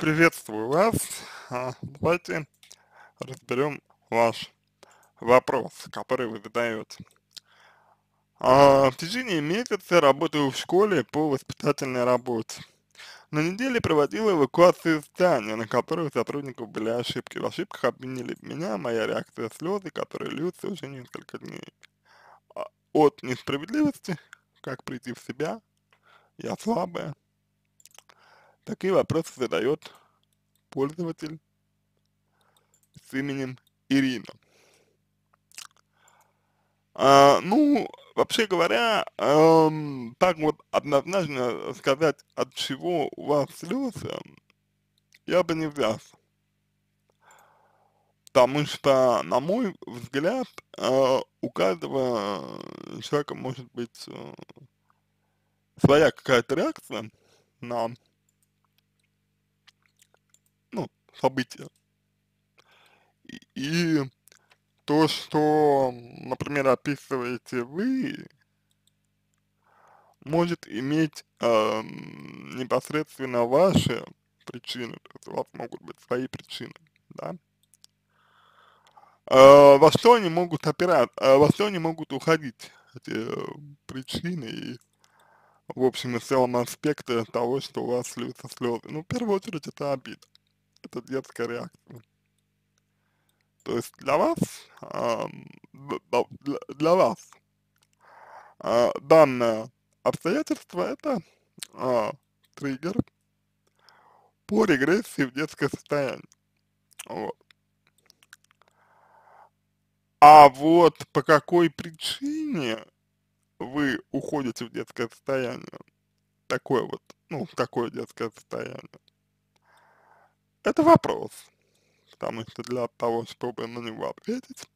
Приветствую вас. А, Давайте разберем ваш вопрос, который вы задаете. А, В течение месяца работаю в школе по воспитательной работе. На неделе проводила эвакуацию здания, на которой у сотрудников были ошибки. В ошибках обвинили меня, моя реакция слезы, которые льются уже несколько дней. А, От несправедливости, как прийти в себя, я слабая. Такие вопросы задает пользователь с именем Ирина. А, ну, вообще говоря, ам, так вот однозначно сказать, от чего у вас слезы, я бы не взялся. Потому что, на мой взгляд, а, у каждого человека может быть э, своя какая-то реакция на, ну, события. И, то, что, например, описываете вы, может иметь э, непосредственно ваши причины, то есть у вас могут быть свои причины, да. Э, во что они могут опирать, э, во что они могут уходить, эти э, причины и, в общем и целом, аспекты того, что у вас льются слезы. Ну, в первую очередь, это обида, это детская реакция. То есть для вас, д- для, для вас а, данное обстоятельство это а, триггер по регрессии в детское состояние. Вот. А вот по какой причине вы уходите в детское состояние, такое вот, ну, такое детское состояние, это вопрос. Потому что для того, чтобы на него ответить,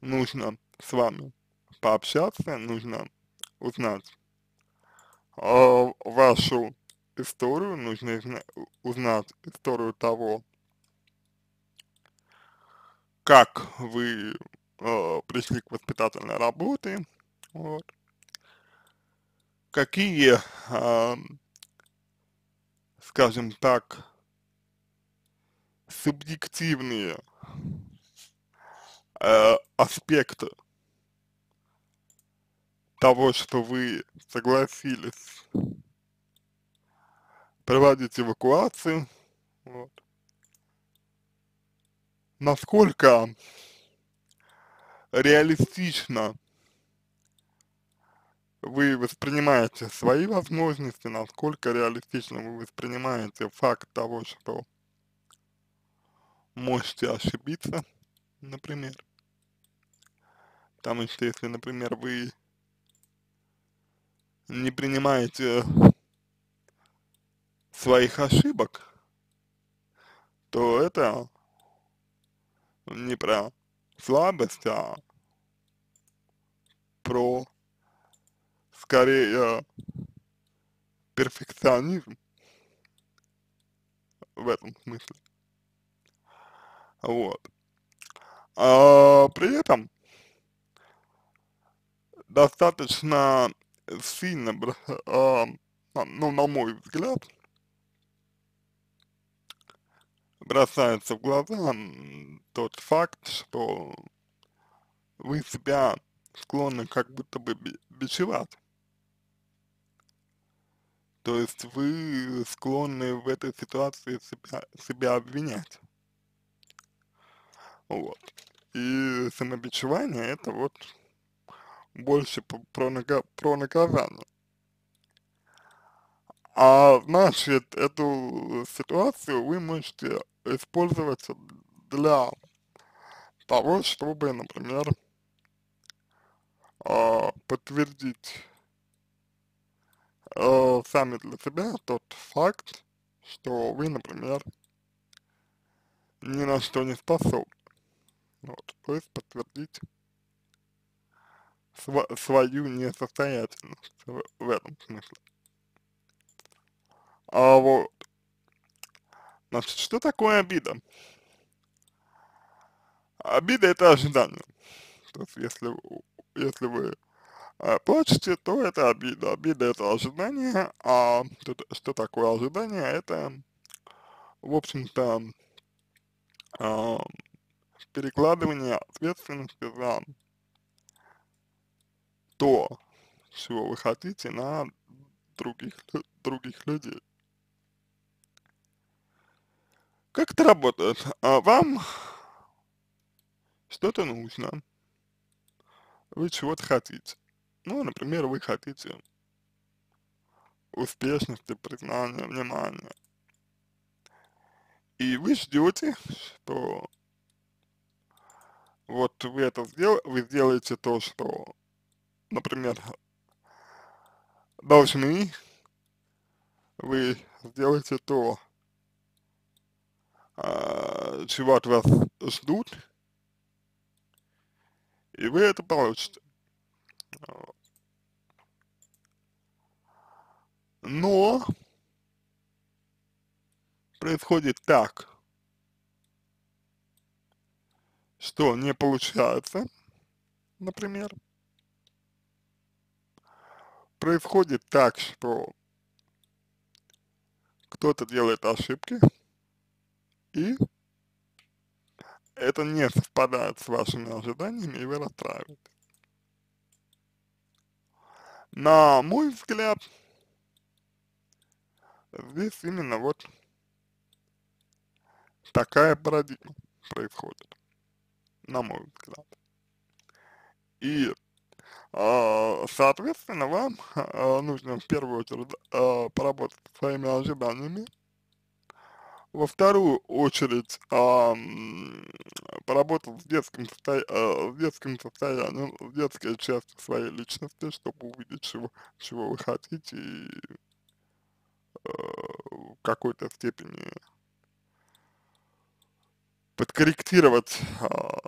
нужно с вами пообщаться, нужно узнать э, вашу историю, нужно узнать историю того, как вы э, пришли к воспитательной работе, вот, какие, э, скажем так, субъективные э, аспекты того, что вы согласились проводить эвакуацию, вот, насколько реалистично вы воспринимаете свои возможности, насколько реалистично вы воспринимаете факт того, что можете ошибиться, например. Потому что если, например, вы не принимаете своих ошибок, то это не про слабость, а про скорее перфекционизм в этом смысле. Вот. А, при этом достаточно сильно, а, ну, на мой взгляд, бросается в глаза тот факт, что вы себя склонны как будто бы би- бичевать. То есть вы склонны в этой ситуации себя, себя обвинять. Вот. И самобичевание это вот больше про, нага- про наказание. А значит, эту ситуацию вы можете использовать для того, чтобы, например, а, подтвердить э, сами для себя тот факт, что вы, например, ни на что не способны. Вот, то есть подтвердить сва- свою несостоятельность в, в этом смысле. А вот, значит, что такое обида? Обида это ожидание. То есть если, если вы э, плачете, то это обида. Обида это ожидание, а что, что такое ожидание? Это в общем-то, э, перекладывание ответственности за то, чего вы хотите, на других, других людей. Как это работает? А вам что-то нужно, вы чего-то хотите. Ну, например, вы хотите успешности, признания, внимания. И вы ждете, что вот вы это сделаете, вы сделаете то, что, например, должны, вы сделаете то, а, чего от вас ждут, и вы это получите. Но происходит так, что не получается, например, происходит так, что кто-то делает ошибки, и это не совпадает с вашими ожиданиями, и вы расстраиваетесь. На мой взгляд, здесь именно вот такая парадигма происходит, на мой взгляд. И, э, соответственно, вам э, нужно в первую очередь э, поработать своими ожиданиями, во вторую очередь а, поработал с детским, состо... а, с детским состоянием, с детской частью своей личности, чтобы увидеть, чего, чего вы хотите и а, в какой-то степени подкорректировать а,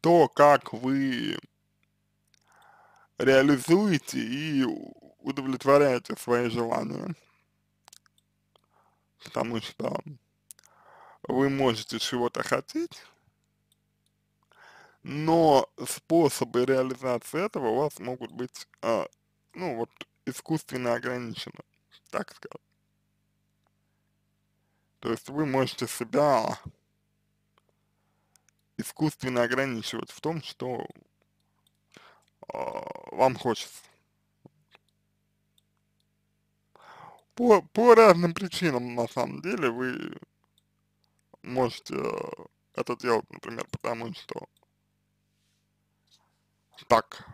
то, как вы реализуете и удовлетворяете свои желания. Потому что вы можете чего-то хотеть, но способы реализации этого у вас могут быть, а, ну вот, искусственно ограничены, так сказать. То есть вы можете себя искусственно ограничивать в том, что вам хочется. По, по разным причинам, на самом деле, вы можете это делать, например, потому что так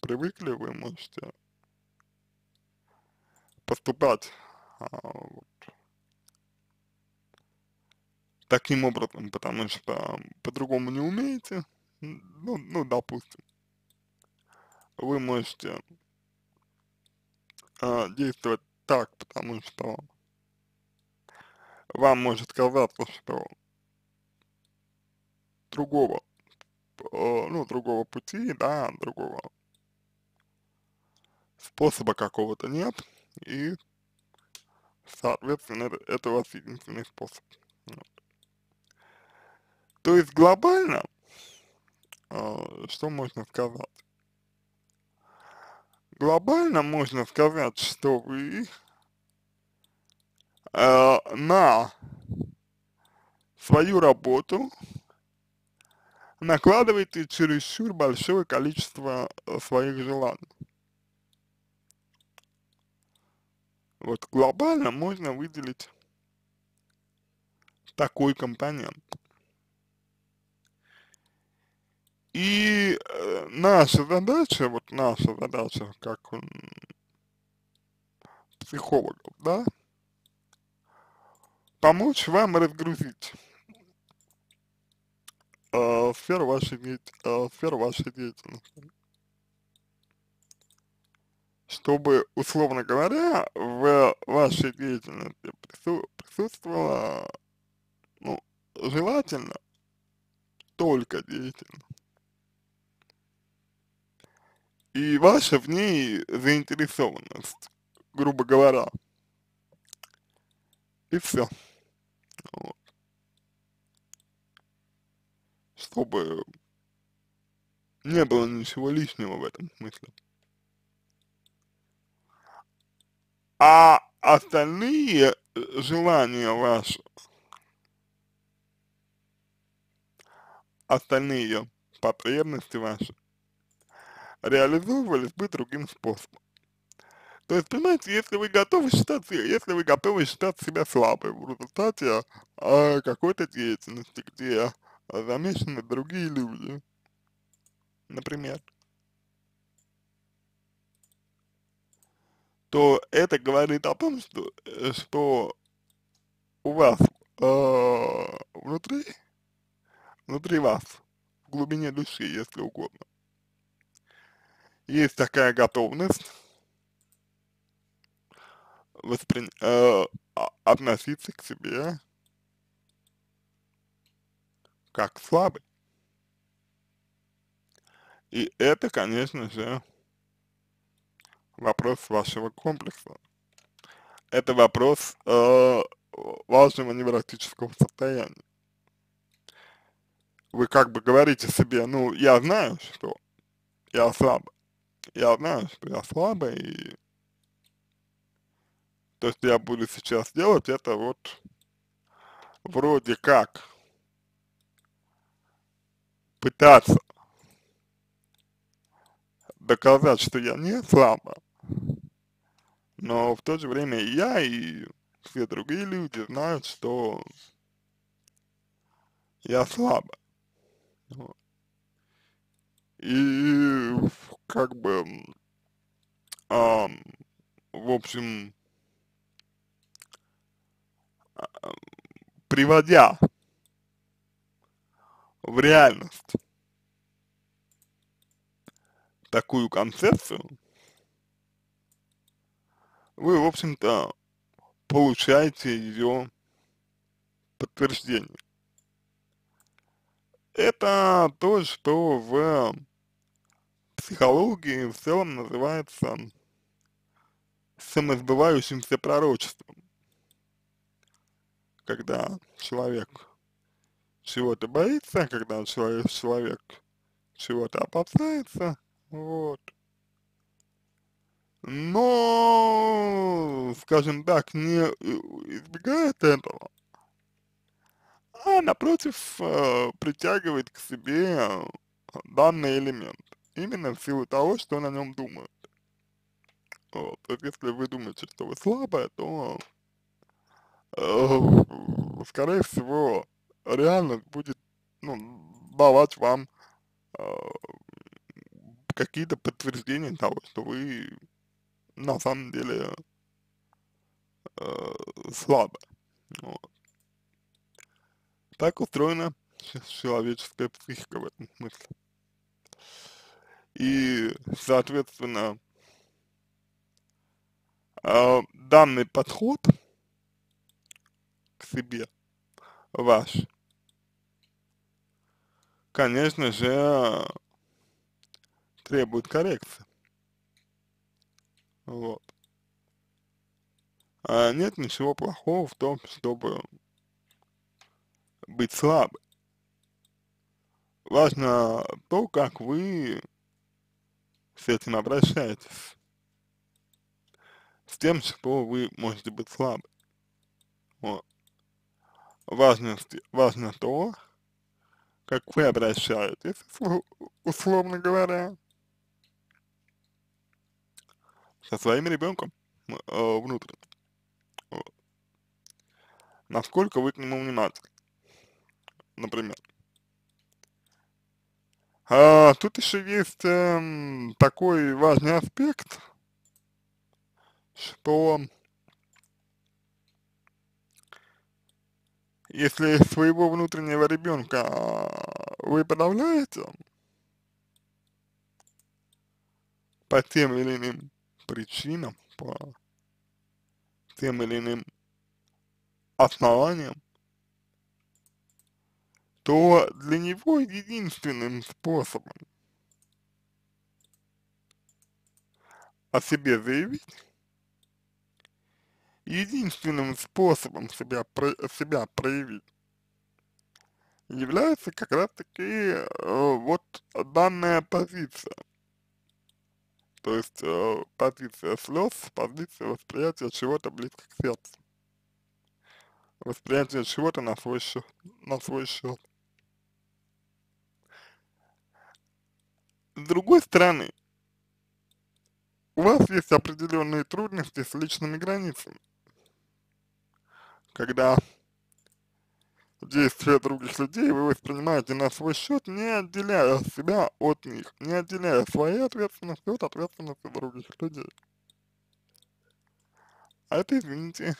привыкли, вы можете поступать а, вот, таким образом, потому что по-другому не умеете, ну, ну, допустим. Вы можете э, действовать так, потому что вам может казаться, что другого, э, ну, другого пути, да, другого способа какого-то нет, и, соответственно, это, это у единственный способ. То есть глобально, э, что можно сказать? глобально можно сказать, что вы э, на свою работу накладываете чересчур большое количество э, своих желаний. Вот глобально можно выделить такой компонент. И э, наша задача, вот наша задача как психологов, да, помочь вам разгрузить э, сферу, вашей, э, сферу вашей деятельности. Чтобы, условно говоря, в вашей деятельности прису присутствовало, ну, желательно только деятельность и ваша в ней заинтересованность, грубо говоря. И все. Вот. Чтобы не было ничего лишнего в этом смысле. А остальные э, желания ваши, остальные потребности ваши? Реализовывались бы другим способом. То есть, понимаете, если вы готовы считать, если вы готовы считать себя слабой в результате э, какой-то деятельности, где замешаны другие люди, например, то это говорит о том, что, э, что у вас э, внутри, внутри вас, в глубине души, если угодно, есть такая готовность э, относиться к себе как слабый. И это, конечно же, вопрос вашего комплекса. Это вопрос э, вашего невротического состояния. Вы как бы говорите себе, ну, я знаю, что я слабый. Я знаю, что я слабый, и то, что я буду сейчас делать, это вот вроде как пытаться доказать, что я не слабо, но в то же время и я, и все другие люди знают, что я слабо. И как бы, а, в общем, приводя в реальность такую концепцию, вы, в общем-то, получаете ее подтверждение. Это то, что в психологии в целом называется самосбывающимся пророчеством когда человек чего-то боится, когда человек, человек чего-то опасается, вот. Но, скажем так, не избегает этого, а напротив э, притягивает к себе данный элемент, именно в силу того, что он о нем думает. Вот. То есть, если вы думаете, что вы слабая, то Э, скорее всего, реальность будет, ну, давать вам э, какие-то подтверждения того, что вы на самом деле э, слабы. Вот. Так устроена человеческая психика в этом смысле. И, соответственно, э, данный подход – себе ваш. Конечно же, требует коррекции. Вот. А нет ничего плохого в том, чтобы быть слабым. Важно то, как вы с этим обращаетесь. С тем, что вы можете быть слабы. Вот важности, важно то, как вы обращаетесь, условно говоря, со своим ребенком э, внутренним. Вот. Насколько вы к нему внимательны, например. А, тут еще есть э, такой важный аспект, что если своего внутреннего ребенка а, вы подавляете по тем или иным причинам, по тем или иным основаниям, то для него единственным способом о себе заявить единственным способом себя, себя проявить является как раз таки э, вот данная позиция. То есть э, позиция слез, позиция восприятия чего-то близко к сердцу, восприятие чего-то на свой счет, на свой счет. С другой стороны, у вас есть определенные трудности с личными границами, когда действия других людей вы воспринимаете на свой счет, не отделяя себя от них, не отделяя своей ответственности от ответственности других людей. А это, извините,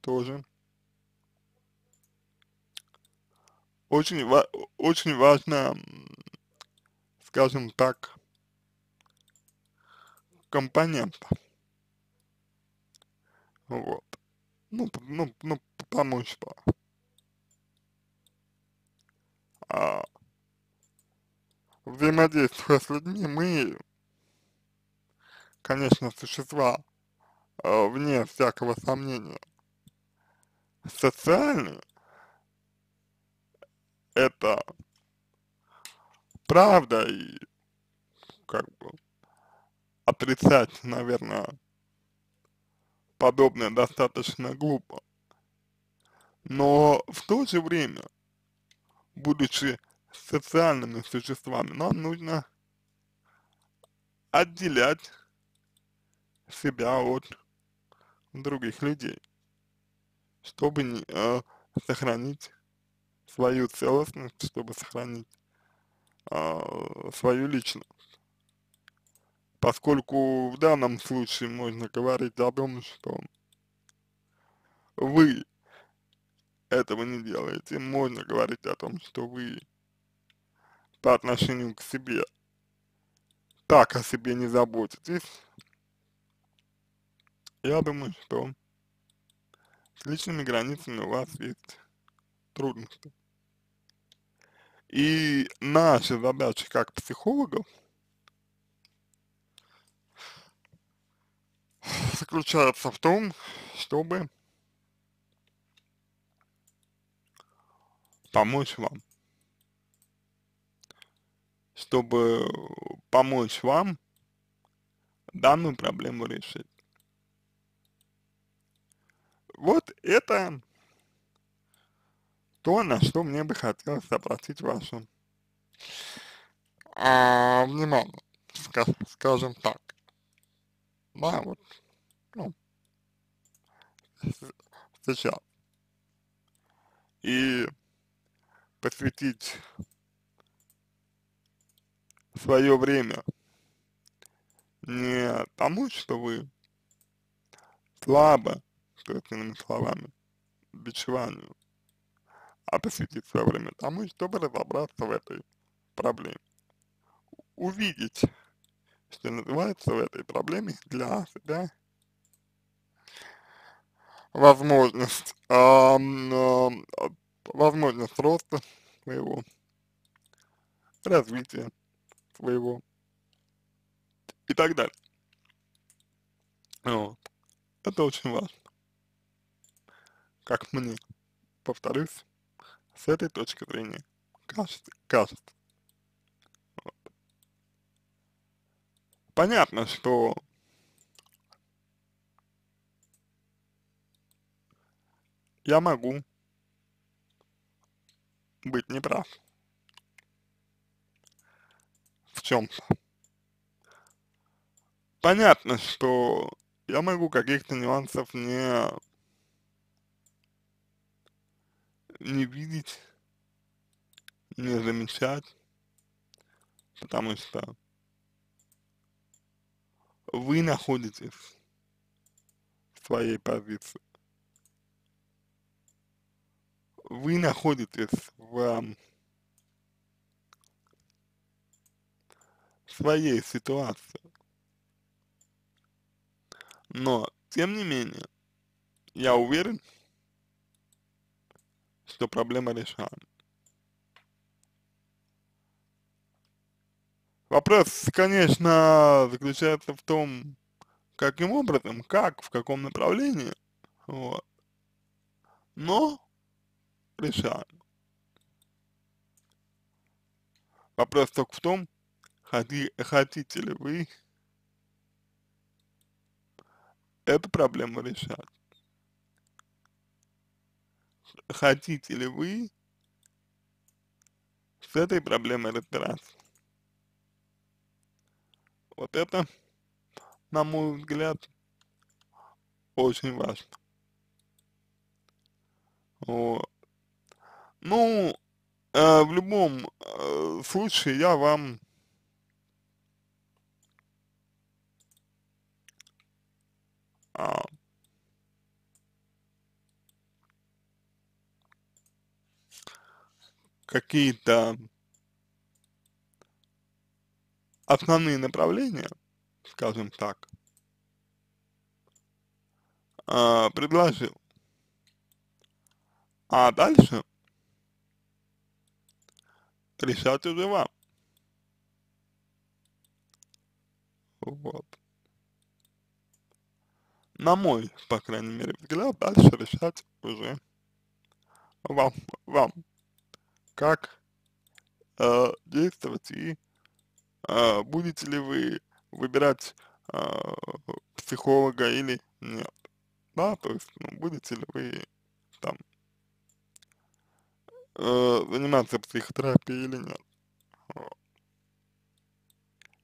тоже очень, очень важно, скажем так, компонента. Вот. Ну, ну, ну помочь вам. А, взаимодействуя с людьми, мы, конечно, существа, а, вне всякого сомнения, социальные, это правда и как бы отрицать, наверное, подобное достаточно глупо. Но в то же время будучи социальными существами, нам нужно отделять себя от других людей, чтобы э, сохранить свою целостность, чтобы сохранить э, свою личность. Поскольку в данном случае можно говорить о том, что вы этого не делаете, можно говорить о том, что вы по отношению к себе так о себе не заботитесь, я думаю, что с личными границами у вас есть трудности. И наша задача как психологов заключается в том, чтобы помочь вам. Чтобы помочь вам данную проблему решить. Вот это то, на что мне бы хотелось обратить ваше а, внимание, скажем так. Да, вот, ну, сейчас. И посвятить свое время не тому, что вы слабо, иными словами, бичеванию, а посвятить свое время тому, чтобы разобраться в этой проблеме. Увидеть, что называется в этой проблеме для себя возможность э, э, возможность роста своего, развития своего и так далее. Вот. Это очень важно. Как мне, повторюсь, с этой точки зрения кажется. кажется. Вот. Понятно, что я могу быть неправ. В чем-то. Понятно, что я могу каких-то нюансов не, не видеть, не замечать, потому что вы находитесь в своей позиции. Вы находитесь в своей ситуации. Но, тем не менее, я уверен, что проблема решаема. Вопрос, конечно, заключается в том, каким образом, как, в каком направлении, вот. Но решаем. Вопрос только в том, хоти, хотите ли вы эту проблему решать. Хотите ли вы с этой проблемой разбираться? Вот это, на мой взгляд, очень важно. Вот. Ну, э, в любом э, случае я вам а, какие-то основные направления, скажем так, а, предложил. А дальше решать уже вам. Вот. На мой, по крайней мере, взгляд, дальше решать уже вам, вам как э, действовать и э, будете ли вы выбирать э, психолога или нет. Да, то есть, ну, будете ли вы там э, заниматься психотерапией или нет.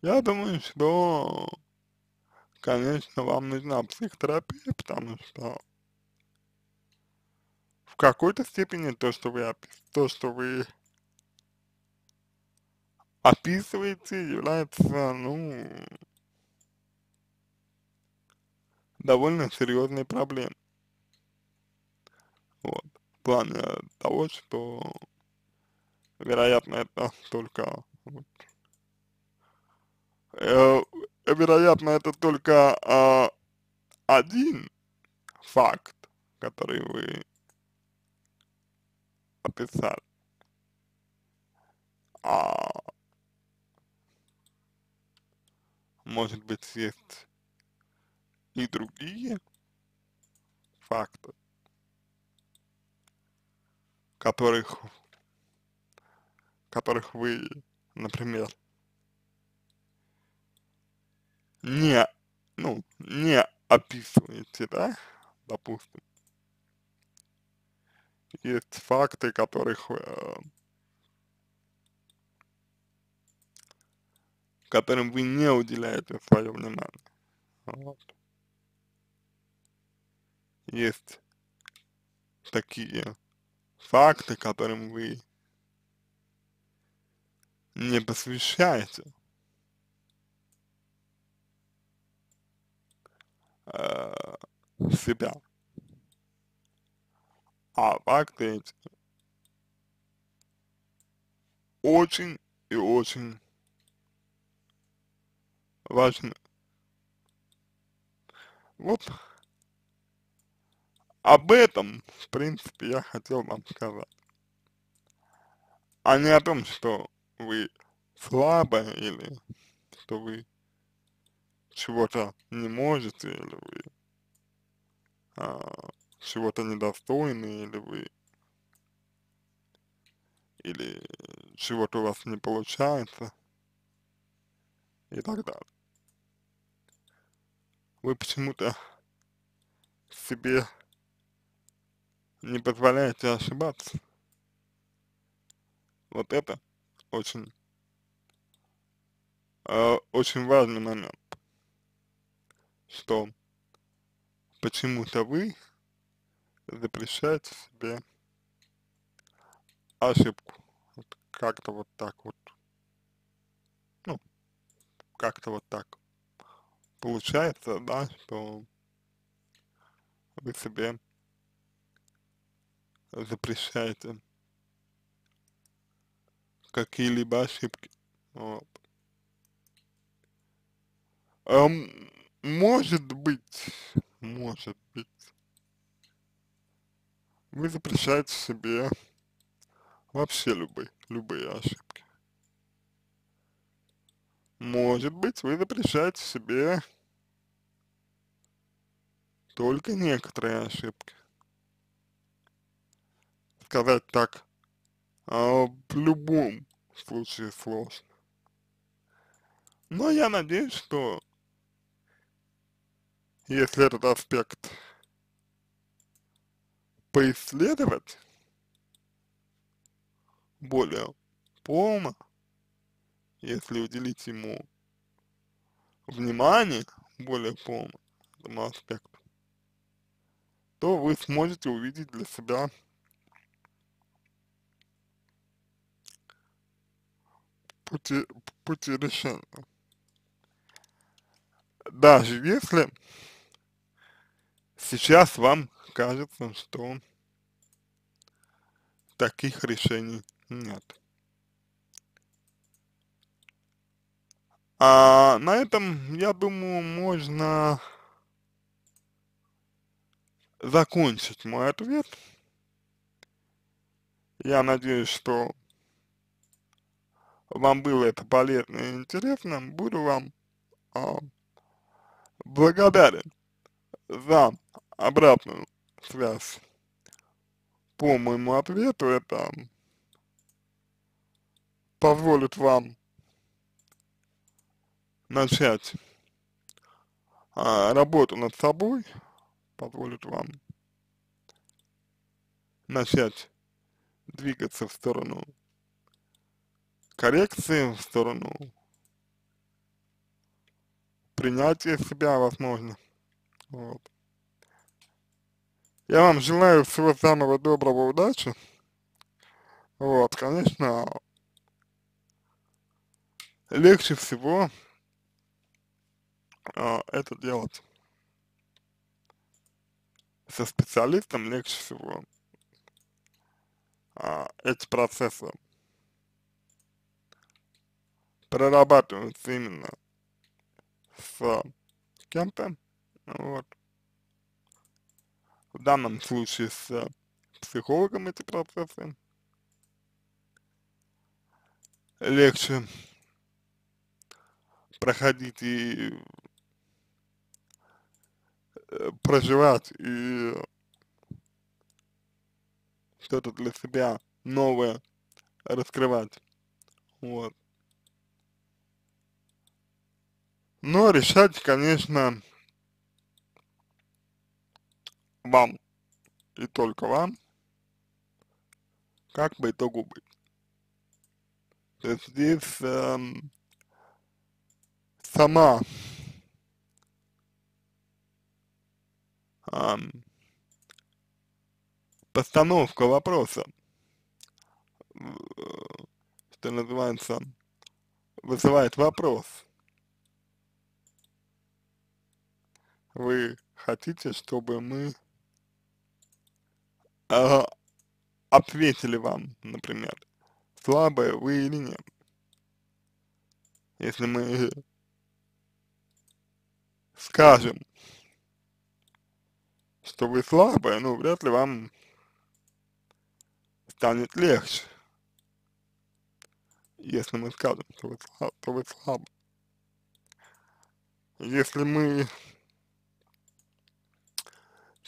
Я думаю, что, конечно, вам нужна психотерапия, потому что в какой-то степени то, что вы, то, что вы описываете, является, ну, довольно серьезной проблемой. Вот. Плане того, что, вероятно, это только вот, э, вероятно, это только э, один факт, который вы описали. А может быть есть и другие факты, которых, которых вы, например, не, ну, не описываете, да, допустим, есть факты, которых, э, которым вы не уделяете свое внимание. Вот. Есть такие факты, которым вы не посвящаете э, себя а факты эти очень и очень важны. Вот об этом, в принципе, я хотел вам сказать. А не о том, что вы слабы или что вы чего-то не можете, или вы а, чего-то недостойны, или вы, или чего-то у вас не получается, и так далее. Вы почему-то себе не позволяете ошибаться. Вот это очень, э, очень важный момент, что почему-то вы запрещать себе ошибку. Вот как-то вот так вот. Ну, как-то вот так. Получается, да, что вы себе запрещаете какие-либо ошибки. Вот. Um, может быть, может быть, вы запрещаете себе вообще любые, любые ошибки. Может быть, вы запрещаете себе только некоторые ошибки. Сказать так, а в любом случае сложно. Но я надеюсь, что если этот аспект поисследовать более полно, если уделить ему внимание более полно этому аспекту, то вы сможете увидеть для себя пути, пути решения. Даже если сейчас вам кажется, что таких решений нет. А на этом, я думаю, можно закончить мой ответ. Я надеюсь, что вам было это полезно и интересно. Буду вам а, благодарен за обратную связь по моему ответу. Это позволит вам начать а, работу над собой, позволит вам начать двигаться в сторону коррекции, в сторону принятия себя, возможно. Вот. Я вам желаю всего самого доброго, удачи. Вот, конечно, легче всего а, это делать со специалистом легче всего а, эти процессы прорабатываются именно с кем-то, вот. В данном случае с психологом эти процессы легче проходить и э, проживать и что-то для себя новое раскрывать. Вот. Но решать, конечно, вам и только вам, как по итогу быть. То есть здесь эм, сама эм, постановка вопроса, э, что называется, вызывает вопрос. Вы хотите, чтобы мы э, ответили вам, например, слабые вы или нет. Если мы скажем, что вы слабые, ну, вряд ли вам станет легче, если мы скажем, что вы, что вы слабы. Если мы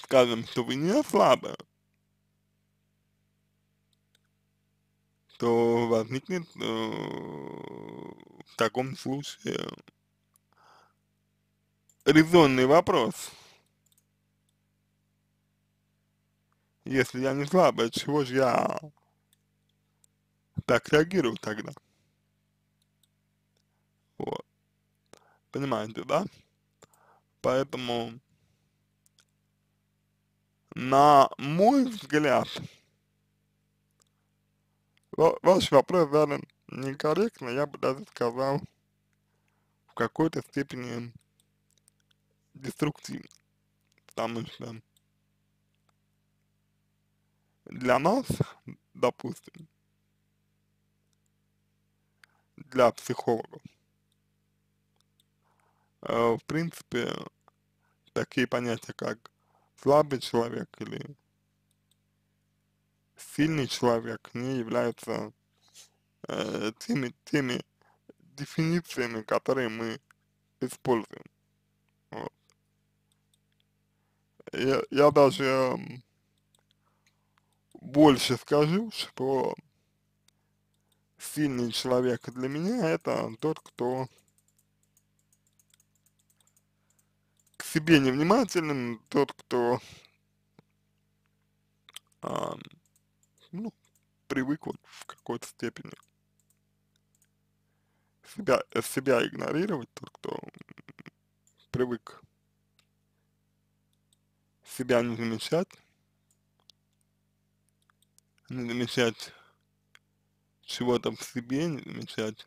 скажем, что вы не слабы, то возникнет э, в таком случае резонный вопрос. Если я не слабый, чего же я так реагирую тогда? Вот. Понимаете, да? Поэтому, на мой взгляд, ваш вопрос задан некорректно, я бы даже сказал, в какой-то степени деструктивно, потому что для нас, допустим, для психологов, э, в принципе, такие понятия, как слабый человек или сильный человек не являются э, теми, теми дефинициями, которые мы используем. Вот. Я, я даже э, больше скажу, что сильный человек для меня это тот, кто к себе невнимательным, тот, кто, а, ну, привык вот в какой-то степени себя, себя игнорировать, тот, кто привык себя не замечать, не замечать чего-то в себе, не замечать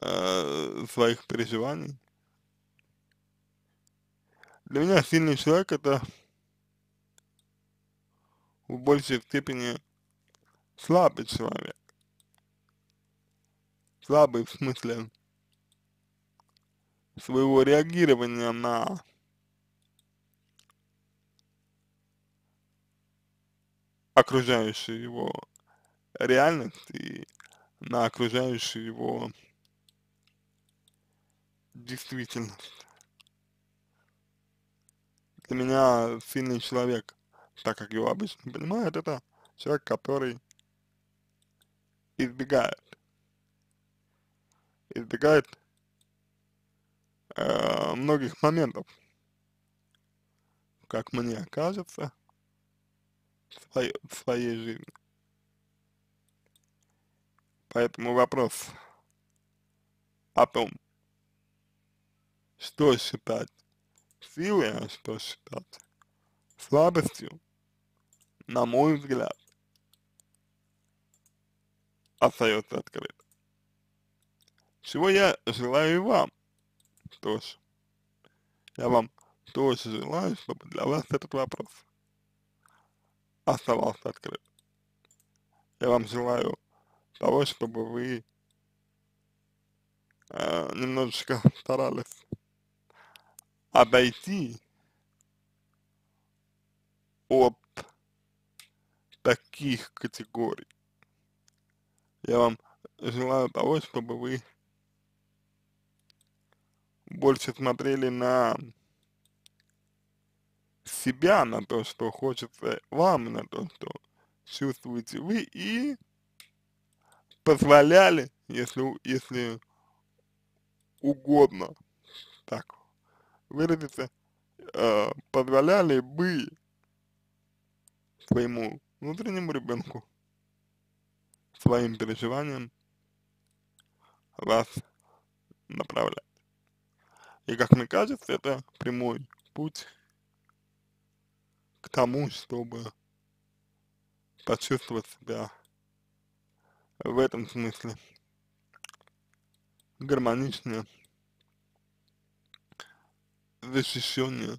э, своих переживаний. Для меня сильный человек это в большей степени слабый человек. Слабый в смысле своего реагирования на окружающую его реальность и на окружающую его действительность. Для меня сильный человек, так как его обычно понимают, это человек, который избегает, избегает э, многих моментов, как мне кажется, в своей, в своей жизни. Поэтому вопрос о том, что считать силой, а что считать слабостью, на мой взгляд, остается открыт. Чего я желаю и вам тоже. Я вам тоже желаю, чтобы для вас этот вопрос оставался открыт. Я вам желаю того, чтобы вы э, немножечко старались обойти от таких категорий. Я вам желаю того, чтобы вы больше смотрели на себя, на то, что хочется вам, на то, что чувствуете вы, и позволяли, если, если угодно так выразиться, э, позволяли бы своему внутреннему ребенку, своим переживаниям вас направлять. И как мне кажется, это прямой путь к тому, чтобы почувствовать себя в этом смысле гармоничнее, защищеннее,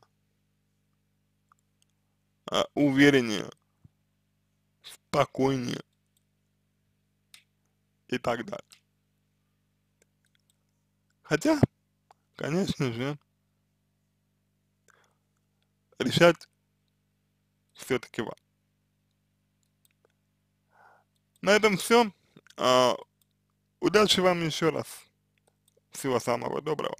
а, увереннее, спокойнее и так далее. Хотя, конечно же, решать все-таки вам. На этом все. А, удачи вам еще раз. Всего самого доброго.